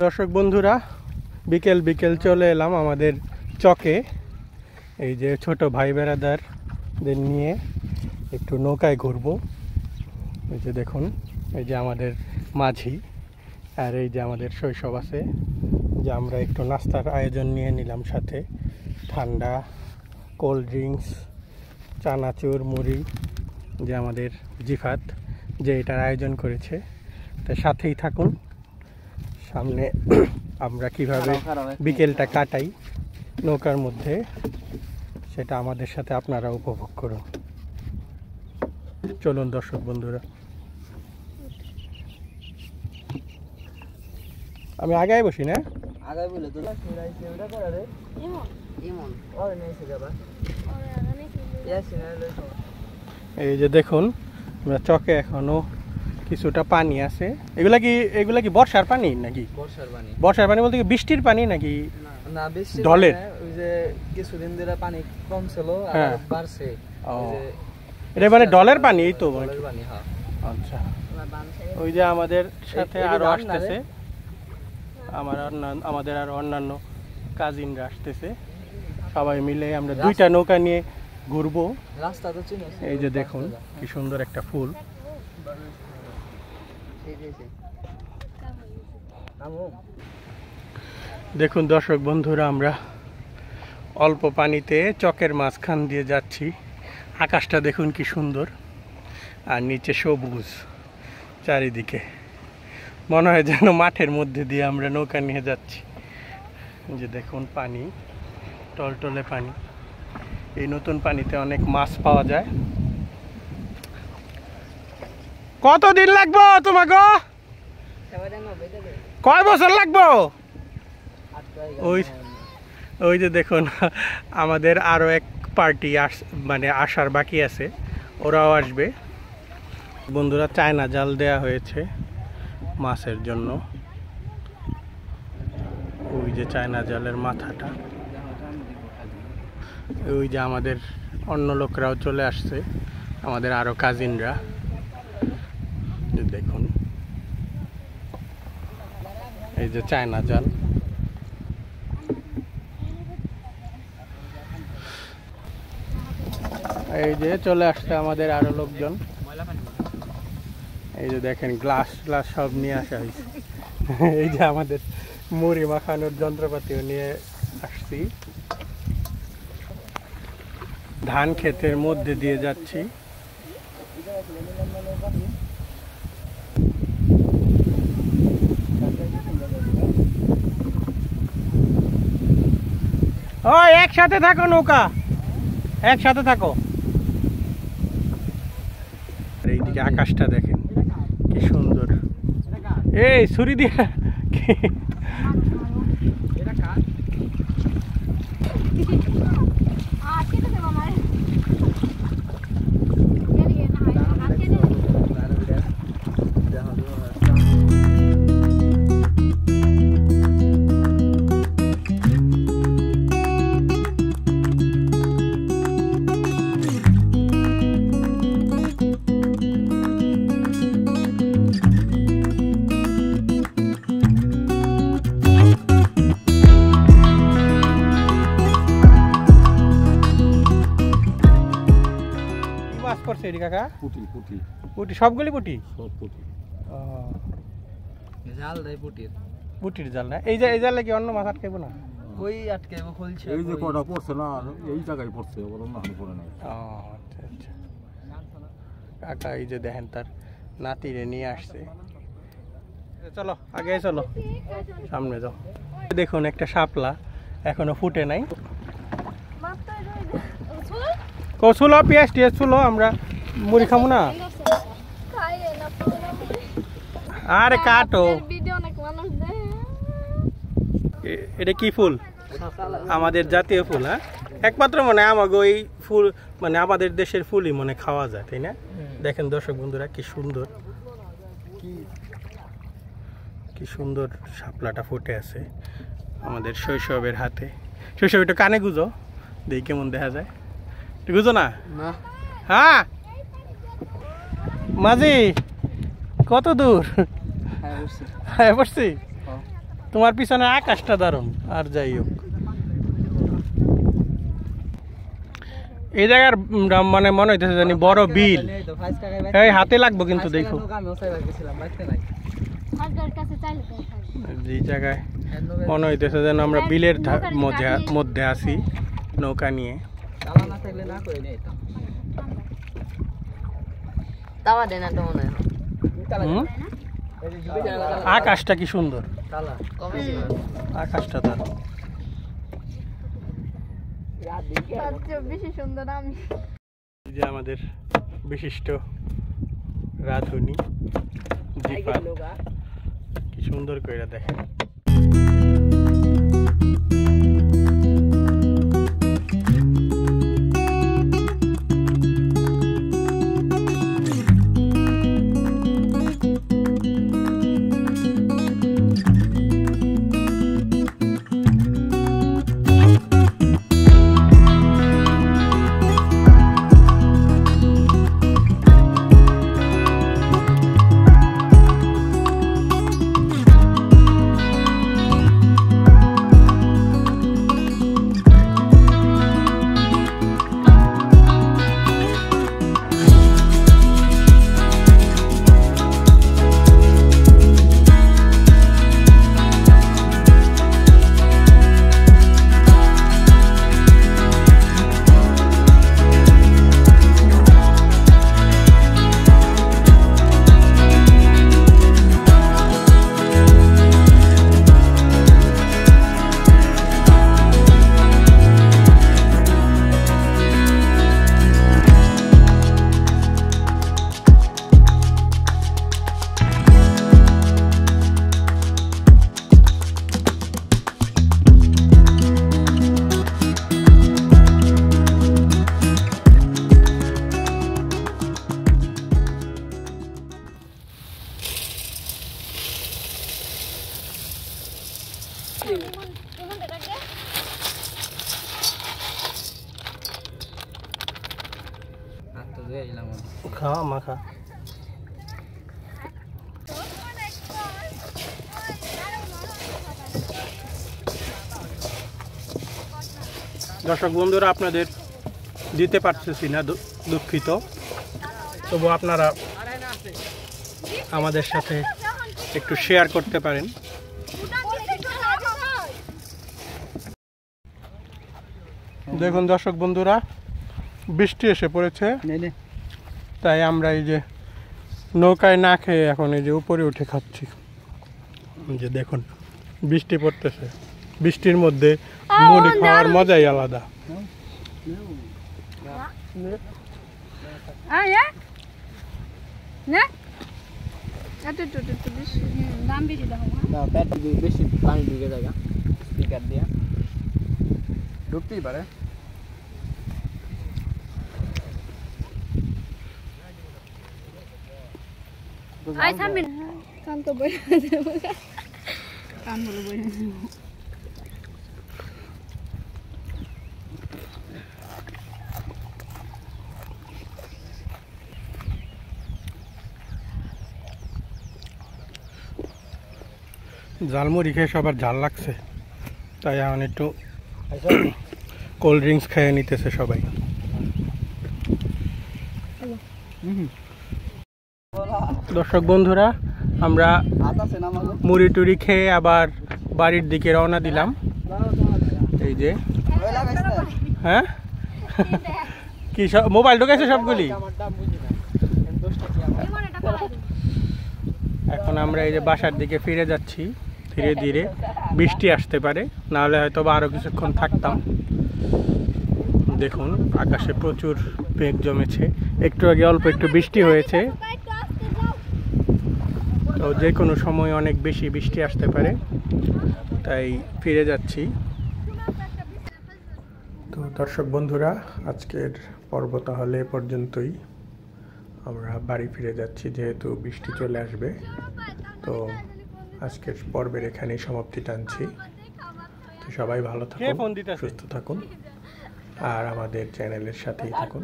দর্শক বন্ধুরা, বিকেল বিকেল চলে এলাম আমাদের চকে। এই যে ছোট ভাই বেড়াদারদের নিয়ে একটু নৌকায় ঘুরবো। এই যে দেখুন, এই যে আমাদের মাঝি আর এই যে আমাদের শৈশব আছে, যে আমরা একটু নাস্তার আয়োজন নিয়ে নিলাম সাথে। ঠান্ডা, কোল্ড ড্রিঙ্কস, চানাচুর, মুড়ি, যে আমাদের জিফাত, যে এটার আয়োজন করেছে। তো সাথেই থাকুন। সামনে আমরা কীভাবে বিকেলটা কাটাই নৌকার মধ্যে সেটা আমাদের সাথে আপনারা উপভোগ করুন। চলুন দর্শক বন্ধুরা। আমি আগায় বসি না? বলে তো এই যে দেখুন আমরা চকে এখনও কিছুটা পানি আছে। এগুলা কি এগুলা কি বর্ষার পানি নাকি? বর্ষার পানি। বর্ষার পানি বলতে কি বৃষ্টির পানি নাকি? না বেশি ঢলের? ওই যে কিছুদিন ধরে পানি কম ছিল আর হ্যাঁ। বাড়ছে। এটা মানে ডলের পানি এই তো ডলের পানি হ্যাঁ। আচ্ছা। ওই যে আমাদের সাথে আরও আসতেছে। আমার অন্যান্য আমাদের আরও অন্যান্য কাজিনরা আসতেছে। সবাই মিলে আমরা দুইটা নৌকা নিয়ে ঘুরবো। রাস্তা তো চিনো। এই যে দেখুন কি সুন্দর একটা ফুল। দেখুন দর্শক বন্ধুরা, আমরা অল্প পানিতে চকের মাঝখান দিয়ে যাচ্ছি। আকাশটা দেখুন কি সুন্দর, আর নিচে সবুজ চারিদিকে। মনে হয় যেন মাঠের মধ্যে দিয়ে আমরা নৌকা নিয়ে যাচ্ছি। যে দেখুন পানি, টলটলে পানি। এই নতুন পানিতে অনেক মাছ পাওয়া যায়। কতদিন লাগবো তোমাকে? কয় বছর লাগবো? ওই ওই যে দেখুন, আমাদের আরও এক পার্টি আস মানে আসার বাকি আছে, ওরাও আসবে। বন্ধুরা, চায়না জাল দেয়া হয়েছে মাছের জন্য। ওই যে চায়না জালের মাথাটা। ওই যে আমাদের অন্য লোকরাও চলে আসছে, আমাদের আরও কাজিনরা। দেখুন। এই যে চায়না জাল। এই যে চলে আসছে আমাদের আরও লোকজন। এই যে দেখেন, গ্লাস গ্লাস সব নিয়ে আসা হয়েছে। এই যে আমাদের মুড়ি মাখানোর যন্ত্রপাতিও নিয়ে আসছি। ধান ক্ষেতের মধ্যে দিয়ে যাচ্ছি। ও একসাথে থাকো নৌকা। একসাথে থাকো। আর এইদিকে আকাশটা দেখেন কি সুন্দর। এই ছুরি দিয়ে কি- এটি কাকা? পুটি পুটি। পুটি সবগুলি পুটি? সব পুটি। ও, জাল দেয় পুটির। পুটির জাল না? এই যে এই জালে কি অন্য মাছ আটকাইবো না? ওই খুলছে এই যে কটা পড়ছে না আর এই জায়গায় পড়ছে ওর না পড়ে নাই। ও আচ্ছা আচ্ছা। কাকা এই যে দেখেন তার নাতিরে নিয়ে আসছে। চলো আগে চলো সামনে যাও। দেখুন একটা শাপলা এখনও ফুটে নাই। কচুলো? পেঁয়াজ টিয়াজ চুলো আমরা মুড়ি খাব না? আরে কাটো। এটা কি ফুল? আমাদের জাতীয় ফুল হ্যাঁ? একমাত্র মনে আমাকে ওই ফুল মানে আমাদের দেশের ফুলই মনে খাওয়া যায় তাই না? দেখেন দর্শক বন্ধুরা কি সুন্দর। কি সুন্দর শাপলাটা ফুটে আছে আমাদের শৈশবের হাতে। শৈশব একটু কানে গুজো দেখি কেমন দেখা যায়। গুজো না? না। হ্যাঁ? মাঝি কত দূর? হ্যাঁ হ্যাঁ হ্যাঁ। তোমার পিছনে আকাশটা দারুণ আর যাই হোক। এই জায়গার মানে মনে হইতেছে জানি বড় বিল। এই হাতে লাগবো কিন্তু দেখো। যে জায়গায় মনে হইতেছে যেন আমরা বিলের মধ্যে মধ্যে আছি নৌকা নিয়ে। তালা না থাকলে না তাওয়া তো মনে হয়। আকাশটা কি সুন্দর। তালা আকাশটা তার বেশি সুন্দর আমি। যে আমাদের বিশিষ্ট রাধুনি কি সুন্দর করে দেখেন। খাওয়া মাখা দর্শক বন্ধুরা, আপনাদের দিতে পারতেছি না দুঃখিত। তবু আপনারা আমাদের সাথে একটু শেয়ার করতে পারেন। দেখুন দর্শক বন্ধুরা বৃষ্টি এসে পড়েছে। তাই আমরা এই যে নৌকায় না খেয়ে এখন এই যে উপরে উঠে খাচ্ছি। যে দেখুন বৃষ্টি পড়তেছে। বৃষ্টির মধ্যে মুড়ি খাওয়ার মজাই আলাদা। Ah, ja? Ne? একটু একটু একটু, একটু বেশি হুম, দাম বেশি দেখো হ্যাঁ না পেট বেশি পানি ঢুকে যায় স্পিকার দিয়ে ঢুকতেই পারে আই থামবেন কান তো বই কান বলে বই ঝালমুড়ি খেয়ে সবার ঝাল লাগছে। তাই এখন একটু কোল্ড ড্রিঙ্কস খেয়ে নিতেছে সবাই। দর্শক বন্ধুরা, আমরা মুড়ি টুড়ি খেয়ে আবার বাড়ির দিকে রওনা দিলাম। এই যে। হ্যাঁ? কি সব মোবাইল ঢুকেছে সবগুলি? এখন আমরা এই যে বাসার দিকে ফিরে যাচ্ছি, ধীরে ধীরে বৃষ্টি আসতে পারে, নাহলে হয়তো বা আরও কিছুক্ষণ থাকতাম। দেখুন, আকাশে প্রচুর মেঘ জমেছে। একটু আগে অল্প একটু বৃষ্টি হয়েছে। তো যে কোনো সময় অনেক বেশি বৃষ্টি আসতে পারে তাই ফিরে যাচ্ছি। তো দর্শক বন্ধুরা আজকের পর্ব তাহলে এ পর্যন্তই। আমরা বাড়ি ফিরে যাচ্ছি যেহেতু বৃষ্টি চলে আসবে। তো আজকের পর্বের এখানেই সমাপ্তি টানছি। তো সবাই ভালো থাকুন সুস্থ থাকুন আর আমাদের চ্যানেলের সাথেই থাকুন।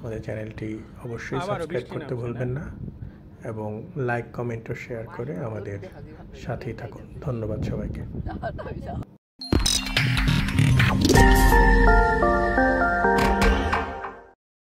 আমাদের চ্যানেলটি অবশ্যই সাবস্ক্রাইব করতে ভুলবেন না। এবং লাইক কমেন্ট ও শেয়ার করে আমাদের সাথেই থাকুন। ধন্যবাদ সবাইকে।